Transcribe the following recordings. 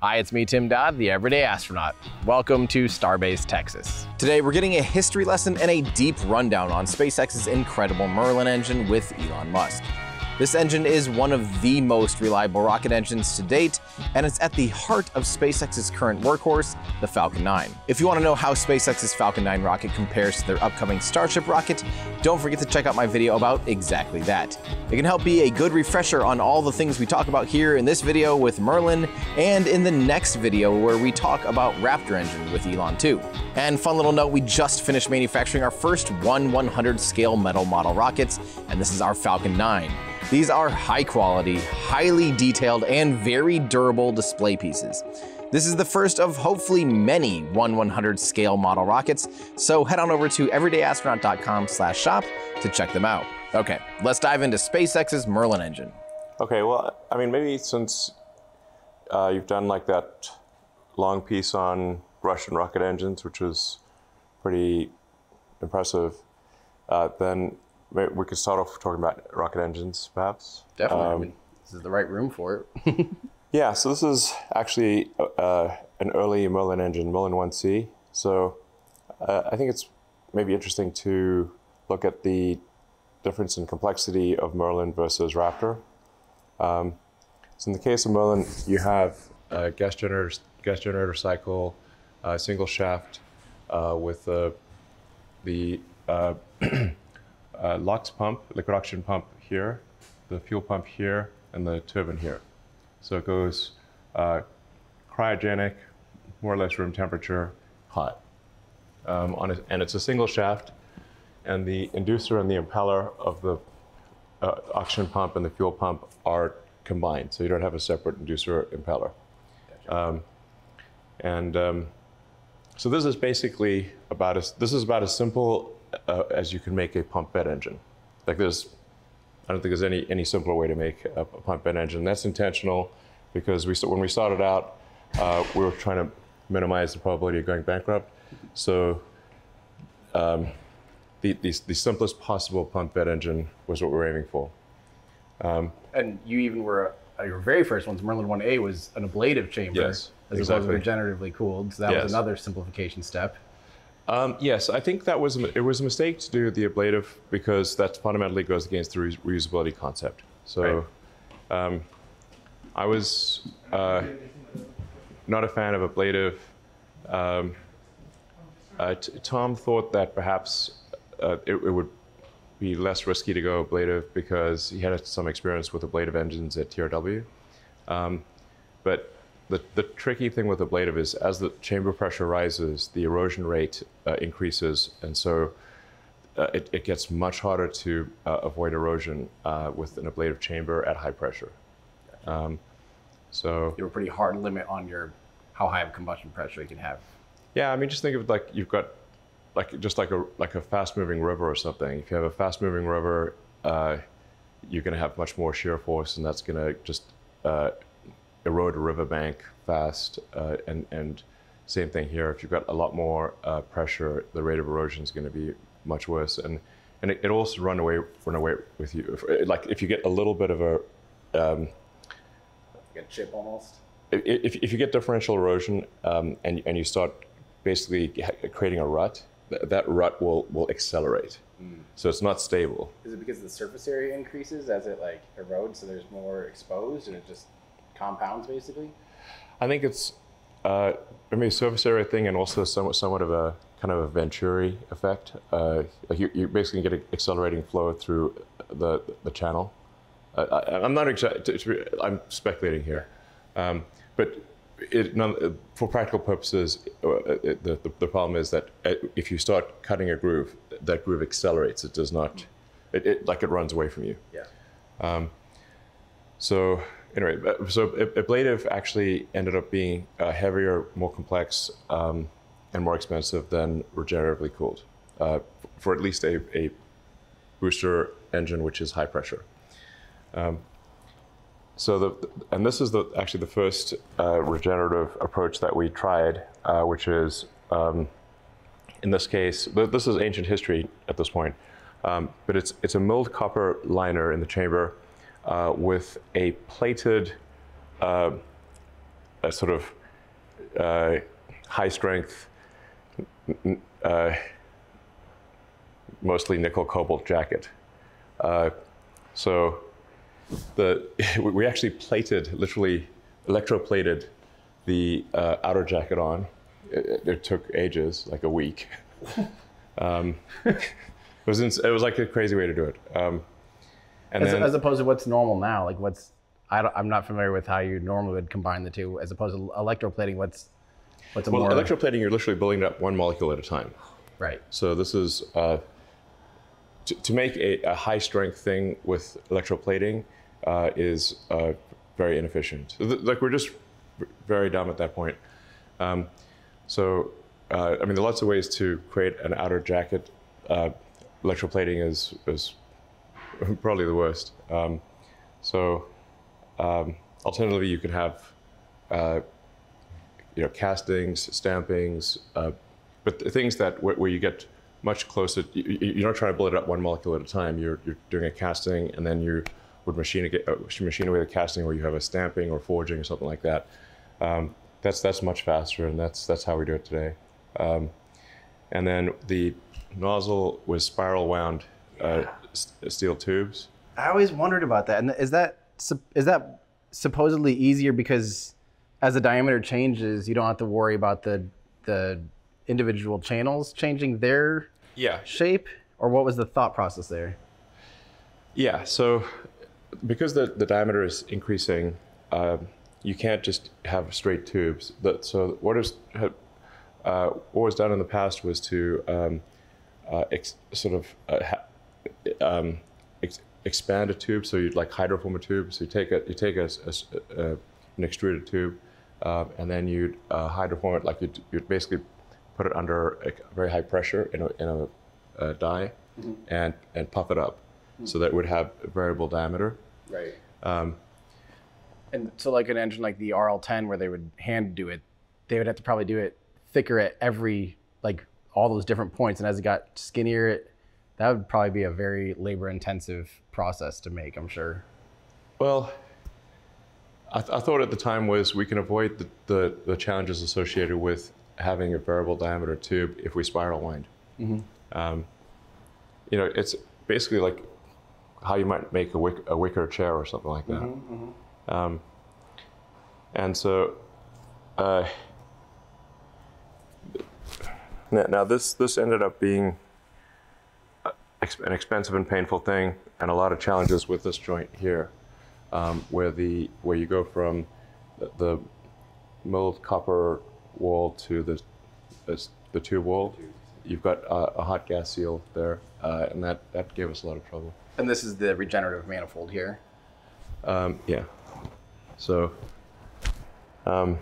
Hi, it's me, Tim Dodd, the Everyday Astronaut. Welcome to Starbase, Texas. Today, we're getting a history lesson and a deep rundown on SpaceX's incredible Merlin engine with Elon Musk. This engine is one of the most reliable rocket engines to date, and it's at the heart of SpaceX's current workhorse, the Falcon 9. If you want to know how SpaceX's Falcon 9 rocket compares to their upcoming Starship rocket, don't forget to check out my video about exactly that. It can help be a good refresher on all the things we talk about here in this video with Merlin, and in the next video where we talk about Raptor engine with Elon too. And fun little note, we just finished manufacturing our first 1 100 scale metal model rockets, and this is our Falcon 9. These are high quality, highly detailed, and very durable display pieces. This is the first of hopefully many 1 100 scale model rockets, so head on over to everydayastronaut.com slash shop to check them out. Okay, let's dive into SpaceX's Merlin engine. Okay, well, I mean, maybe since uh, you've done like that long piece on Russian rocket engines, which was pretty impressive, uh, then we could start off talking about rocket engines, perhaps. Definitely, I Um, mean, this is the right room for it. Yeah, so this is actually uh, an early Merlin engine, Merlin 1C. So uh, I think it's maybe interesting to look at the difference in complexity of Merlin versus Raptor. Um, so in the case of Merlin, you have a gas generator, gas generator cycle, a single shaft uh, with uh, the uh, LOX pump, liquid oxygen pump here, the fuel pump here, and the turbine here. So it goes uh, cryogenic, more or less room temperature, hot. Um, on a, and it's a single shaft, and the inducer and the impeller of the uh, oxygen pump and the fuel pump are combined. So you don't have a separate inducer impeller. Um, and um, so this is basically about as this is about as simple uh, as you can make a pump fed engine. Like there's I don't think there's any, any simpler way to make a, a pump fed engine. That's intentional because we, when we started out, uh, we were trying to minimize the probability of going bankrupt. So um, the, the, the simplest possible pump fed engine was what we were aiming for. and you even were uh, your very first ones, Merlin 1A was an ablative chamber Yes, as exactly. opposed to regeneratively cooled. So that Yes. was another simplification step. Um, yes, I think that was it was a mistake to do the ablative because that fundamentally goes against the re- reusability concept. So um, I was uh, not a fan of ablative. Um, uh, Tom thought that perhaps uh, it, it would be less risky to go ablative because he had some experience with ablative engines at TRW. Um, but the, the tricky thing with ablative is as the chamber pressure rises, the erosion rate uh, increases, and so uh, it, it gets much harder to uh, avoid erosion uh, with an ablative chamber at high pressure. Um, so You have a pretty hard limit on your how high of combustion pressure you can have. yeah, I mean, just think of it like you've got like just like a like a fast moving river or something. If you have a fast moving river, uh, you're going to have much more shear force, and that's going to just uh, erode a riverbank fast. Uh, and and same thing here. If you've got a lot more uh, pressure, the rate of erosion is going to be much worse. And and it, it also run away run away with you. If, like if you get a little bit of a um, Like a chip almost. if, if you get differential erosion um, and, and you start basically creating a rut, that rut will, will accelerate. So it's not stable. Is it because the surface area increases as it like erodes, so there's more exposed and it just compounds basically? I think it's uh, maybe a surface area thing and also somewhat, somewhat of a kind of a Venturi effect. Uh, like you, you basically get an accelerating flow through the, the channel. Uh, I, I'm not exa- to- to- I'm speculating here. Um, but it, none, for practical purposes, uh, it, the, the, the problem is that uh, if you start cutting a groove, that groove accelerates. It does not, it, it like it runs away from you. Yeah. So anyway, so ablative actually ended up being uh, heavier, more complex, um, and more expensive than regeneratively cooled uh, for at least a, a booster engine, which is high pressure. Um, so the and this is the actually the first uh, regenerative approach that we tried, uh, which is um, in this case this is ancient history at this point, um, but it's it's a milled copper liner in the chamber uh, with a plated uh, a sort of uh, high strength, uh, mostly nickel cobalt jacket. Uh, so the we actually plated, literally electroplated the uh, outer jacket on. It, it, took ages, like a week. um, it was it was like a crazy way to do it. Um, and as, then, as opposed to what's normal now, like what's I am not familiar with how you normally would combine the two, as opposed to electroplating. What's what's a well, more electroplating? You're literally building it up one molecule at a time. Right. So this is uh, to, to, make a, a, high strength thing with electroplating uh, is uh, very inefficient. Like we're just very dumb at that point. Um, so uh, I mean, there are lots of ways to create an outer jacket. Uh, electroplating is is probably the worst. Um, so um, alternatively, you could have uh, you know castings, stampings, uh, but things that where, where, you get much closer. You, are not trying to build it up one molecule at a time. You're, you're doing a casting, and then you would machine, uh, machine away the casting, or you have a stamping or forging or something like that. Um, that's that's much faster, and that's that's how we do it today. Um, and then the nozzle was spiral wound uh, steel tubes. I always wondered about that. And is that is that supposedly easier because as the diameter changes, you don't have to worry about the the individual channels changing their yeah. shape? Or what was the thought process there? Yeah, so because the, the diameter is increasing, uh, you can't just have straight tubes. So what is uh, what was done in the past was to um, uh, ex, sort of uh, ha, um, ex, expand a tube. So you'd like hydroform a tube. So you take a you take a, a, a an extruded tube, uh, and then you'd uh, hydroform it like you'd, you'd basically put it under a very high pressure in a, in a, a die mm-hmm. and, and puff it up mm-hmm. so that it would have a variable diameter. Right. Um, and so, like an engine like the RL10, where they would hand do it, they would have to probably do it thicker at every, like all those different points. And as it got skinnier, it, that would probably be a very labor intensive process to make, I'm sure. Well, I, th- I, thought at the time was we can avoid the, the, the, challenges associated with having a variable diameter tube if we spiral wind. Mm-hmm. Um, you know, it's basically like how you might make a, wick, a wicker chair or something like that. Mm-hmm, mm-hmm. Um, and so, uh, now this this ended up being an expensive and painful thing, and a lot of challenges with this joint here, um, where the where you go from the, the milled copper wall to the the tube wall. You've got a hot gas seal there, uh, and that, that gave us a lot of trouble. And this is the regenerative manifold here. Um, yeah. So. Um,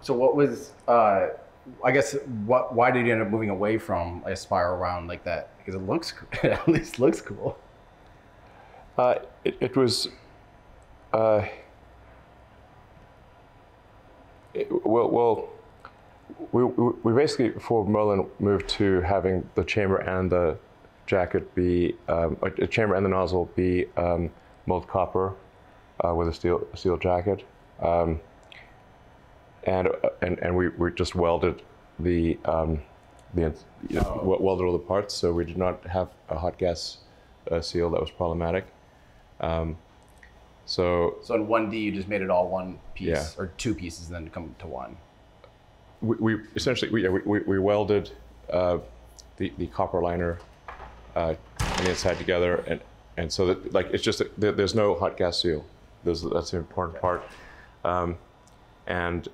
so what was? Uh, I guess what? Why did you end up moving away from a spiral wound like that? Because it looks, at least looks cool. Uh, it, it was. Uh, it, well, well we, we basically, for Merlin, moved to having the chamber and the jacket be, um, a chamber and the nozzle be um, mold copper uh, with a steel, steel jacket. Um, and, uh, and, and we, we just welded the, um, the you know, oh. welded all the parts, so we did not have a hot gas uh, seal that was problematic. Um, so, so in 1D, you just made it all one piece yeah. or two pieces, and then come to one we, we essentially we, we, we welded uh, the, the copper liner uh, on the inside together, and and so that like it's just there, there's no hot gas seal. There's, that's an important part. Um, and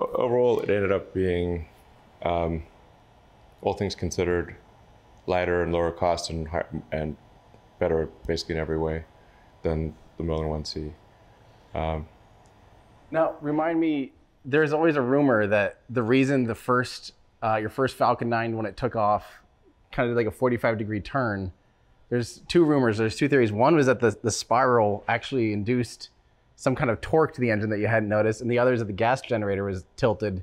overall, it ended up being, um, all things considered, lighter and lower cost and and better basically in every way than the Merlin 1C. Um, now, remind me there's always a rumor that the reason the first uh, your first Falcon 9 when it took off kind of like a 45 degree turn there's two rumors there's two theories one was that the, the spiral actually induced some kind of torque to the engine that you hadn't noticed and the other is that the gas generator was tilted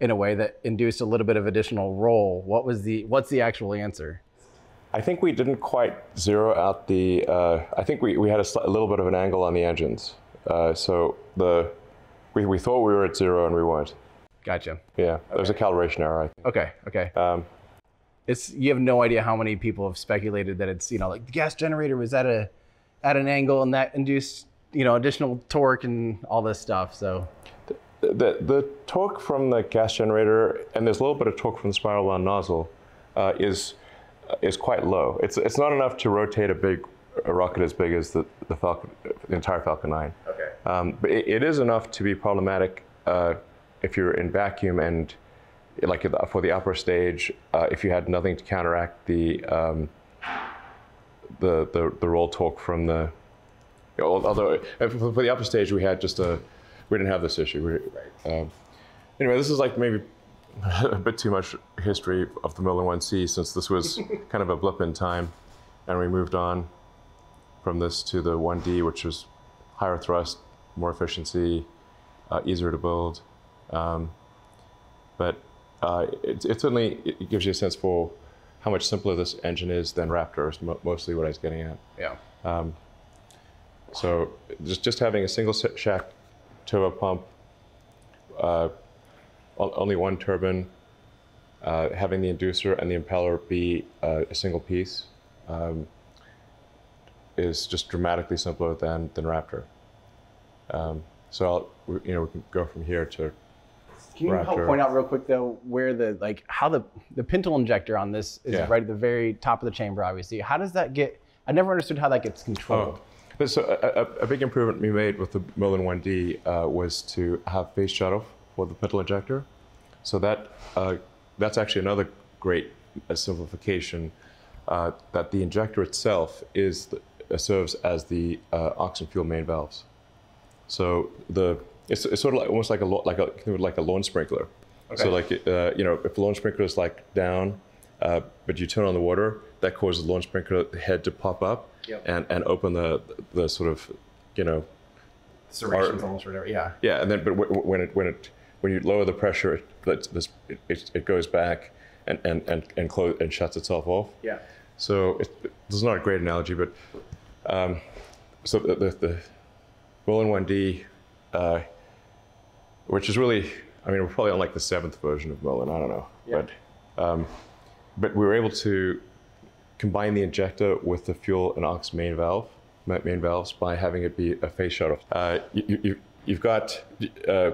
in a way that induced a little bit of additional roll what was the what's the actual answer I think we didn't quite zero out the. Uh, I think we, we had a, sl- a, little bit of an angle on the engines. Uh, so the we, we thought we were at zero and we weren't. Gotcha. Yeah, there was a calibration error. I think. Okay. Okay. Um, it's you have no idea how many people have speculated that it's you know like the gas generator was at a at an angle and that induced you know additional torque and all this stuff. So the, the torque from the gas generator, and there's a little bit of torque from the spiral wound nozzle, uh, is is quite low. It's it's not enough to rotate a big a rocket as big as the the Falcon, the entire Falcon 9. okay. Um, but it, it is enough to be problematic uh, if you're in vacuum and like for the upper stage, uh, if you had nothing to counteract the um, the, the the roll torque from the although uh, for the upper stage we had just a we didn't have this issue. We, um, anyway, this is like maybe a bit too much history of the Merlin 1C since this was kind of a blip in time, and we moved on from this to the 1D, which was higher thrust, more efficiency, uh, easier to build. Um, but uh, it, it, certainly it gives you a sense for how much simpler this engine is than Raptor, is mostly what I was getting at. Yeah. Um, so just, just having a single shaft turbo pump, uh, only one turbine, uh, having the inducer and the impeller be uh, a single piece um, is just dramatically simpler than, than Raptor. Um, so I'll, you know we can go from here to Can you help point out real quick though where the like how the the pintle injector on this is Yeah. right at the very top of the chamber? Obviously, how does that get? I never understood how that gets controlled. But So a, a, a big improvement we made with the Merlin 1D uh, was to have face shutoff for the pintle injector. So that uh, that's actually another great uh, simplification. Uh, that the injector itself is the, uh, serves as the uh, oxygen fuel main valves. So the it's, it's sort of like, almost like a like a think of it like a lawn sprinkler. So like uh, you know if the lawn sprinkler is like down, uh, but you turn on the water, that causes the launch sprinkler head to pop up Yep. and and open the the sort of you know Serrations almost whatever. Yeah. yeah, and then but when it when it when you lower the pressure, it this it, it, it goes back and and and and close and shuts itself off. Yeah. So it, this is not a great analogy, but um, so the the, the Merlin 1D, uh, which is really, I mean, we're probably on like the seventh version of Merlin. I don't know, Yeah. but um, but we were able to combine the injector with the fuel and ox main valve, main valves, by having it be a face shutoff. Uh, you, you, you've got. Uh,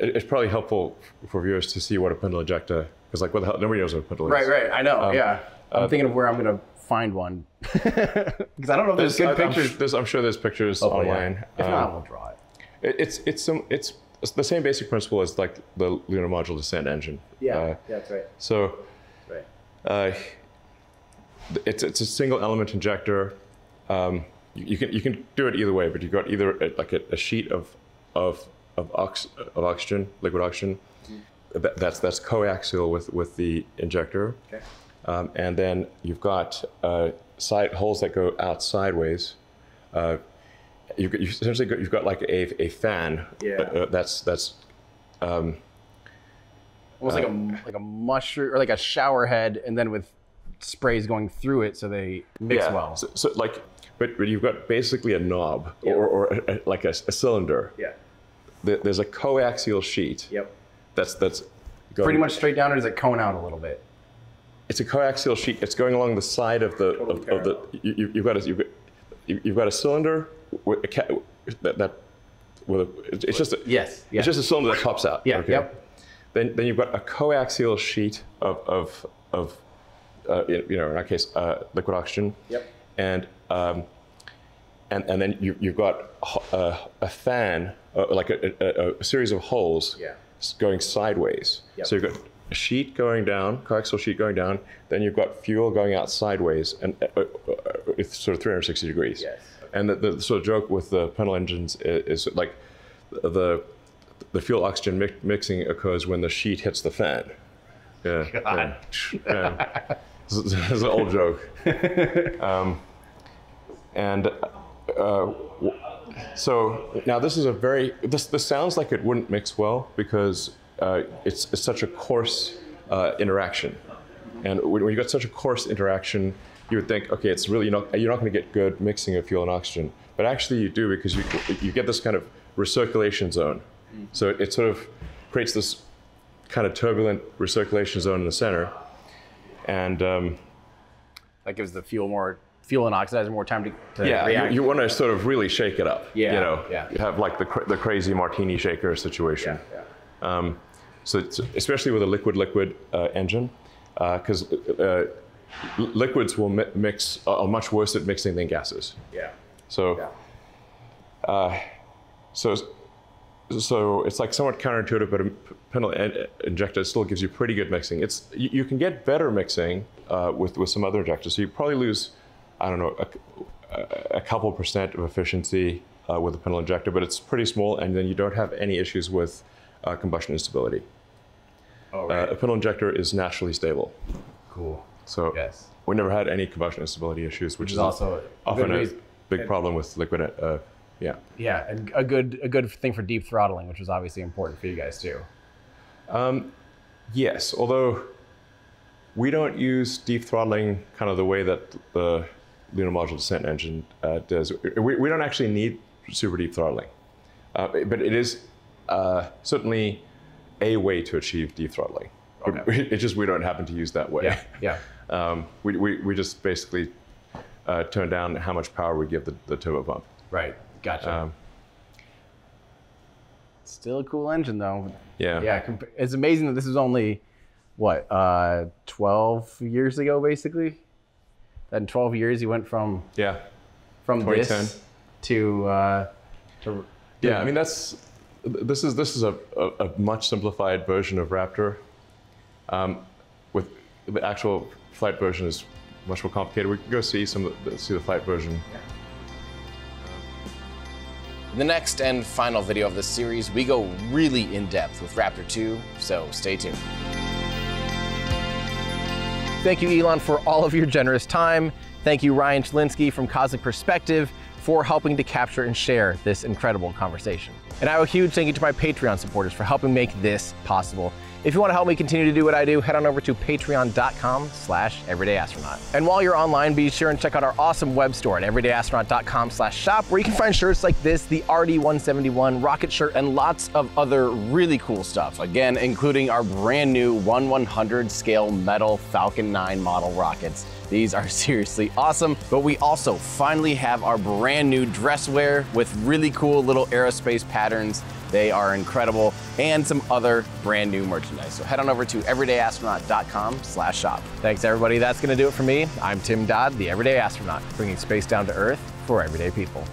it's probably helpful for viewers to see what a pintle injector because like what the hell nobody knows what a pintle Right. is. Right. right, I know. Um, yeah. uh, I'm thinking of where I'm gonna find one because I don't know if there's, good I- I'm, pictures. there's- I'm sure there's pictures yeah. online. If not, Um, we'll draw it. it- it's it's some it's it's the same basic principle as like the lunar module descent engine. Yeah, uh, yeah that's right. so Right. uh, it's it's a single element injector. Um, you, you can you can do it either way, but you've got either a, like a, a sheet of of of, ox, of oxygen, liquid oxygen. That, that's that's coaxial with with the injector. Okay. Um, and then you've got uh, side holes that go out sideways. Uh, you've, got- you've essentially got, you've got like a, a fan. Yeah. uh, uh, that's that's Almost like a like a mushroom or like a shower head, and then with sprays going through it so they mix well. So, so like, but, but you've got basically a knob or, or a, a- like a, a cylinder. yeah. There's a coaxial sheet. Yep. That's that's going, Pretty much straight down, or does it cone out a little bit? It's a coaxial sheet. It's going along the side of the Totally of, of the. You, you've got a you've got, you- you've got a cylinder with a ca- that that with a, it's just a, Yes. Yeah. It's just a cylinder that pops out. Yeah, yep. Then, then you've got a coaxial sheet of, of, of uh, you know, in our case, uh, liquid oxygen. Yep. And, um, and, and then you, you've got a, a fan, uh, like a, a, a series of holes Yeah. going sideways. Yep. So you've got a sheet going down, coaxial sheet going down, then you've got fuel going out sideways, and uh, uh, uh, it's sort of 360 degrees. Yes. And the, the sort of joke with the pintle engines is, is like the the fuel oxygen mi- mixing occurs when the sheet hits the fan. Yeah. God. Yeah. yeah. Is an old joke. Um, and uh, so now this is a very this this sounds like it wouldn't mix well because uh, it's, it's such a coarse uh, interaction, and when, when you got such a coarse interaction, you would think, okay, it's really not you're not going to get good mixing of fuel and oxygen, but actually you do because you you get this kind of recirculation zone, So it, it sort of creates this kind of turbulent recirculation zone in the center. And um, That gives the fuel more fuel and oxidizer more time to, to yeah, react. you, you want to sort of really shake it up. Yeah, You know, yeah. you have like the, the crazy martini shaker situation. Um, so it's, especially with a liquid-liquid uh, engine, because uh, li- liquids will mi- mix are much worse at mixing than gases. yeah. So, uh, so, so it's like somewhat counterintuitive, but a pintle in- injector still gives you pretty good mixing. It's you, you can get better mixing uh, with with some other injectors. So you probably lose, I don't know, a, a- couple percent of efficiency uh, with a pintle injector, but it's pretty small, and then you don't have any issues with uh, combustion instability. Oh, Uh, a pintle injector is naturally stable, cool. so Yes. we never had any combustion instability issues, which is also often a big problem with liquid. Yeah. Yeah, and a good a good thing for deep throttling, which is obviously important for you guys too. Yes, although we don't use deep throttling kind of the way that the lunar module descent engine uh, does. We, we don't actually need super deep throttling, uh, but it is uh, certainly a way to achieve deep throttling. Okay. It's just we don't happen to use that way. Yeah, yeah. Um, we, we, we just basically uh, turn down how much power we give the, the turbo pump. Right. Gotcha. Um, Still a cool engine though. yeah. Yeah, compa- it's amazing that this is only what uh, 12 years ago, basically. That in 12 years, you went from Yeah. from 2010. this to uh, to Yeah, I mean that's this is this is a, a, a much simplified version of Raptor. Um, with the actual flight version is much more complicated. We can go see some the, see the flight version. In the next and final video of this series, we go really in depth with Raptor 2, so stay tuned. Thank you, Elon, for all of your generous time. Thank you, Ryan Chylinski from Cosmic Perspective, for helping to capture and share this incredible conversation. And I owe a huge thank you to my Patreon supporters for helping make this possible. If you want to help me continue to do what I do, head on over to patreon.com slash everydayastronaut. And while you're online, be sure and check out our awesome web store at everydayastronaut.com slash shop, where you can find shirts like this, the RD-171 rocket shirt, and lots of other really cool stuff. Again, including our brand new 1 100 scale metal Falcon 9 model rockets. These are seriously awesome, but we also finally have our brand new dress wear with really cool little aerospace patterns. They are incredible, and some other brand new merchandise. So head on over to everydayastronaut.com slash shop. Thanks everybody, that's gonna do it for me. I'm Tim Dodd, the Everyday Astronaut, bringing space down to Earth for everyday people.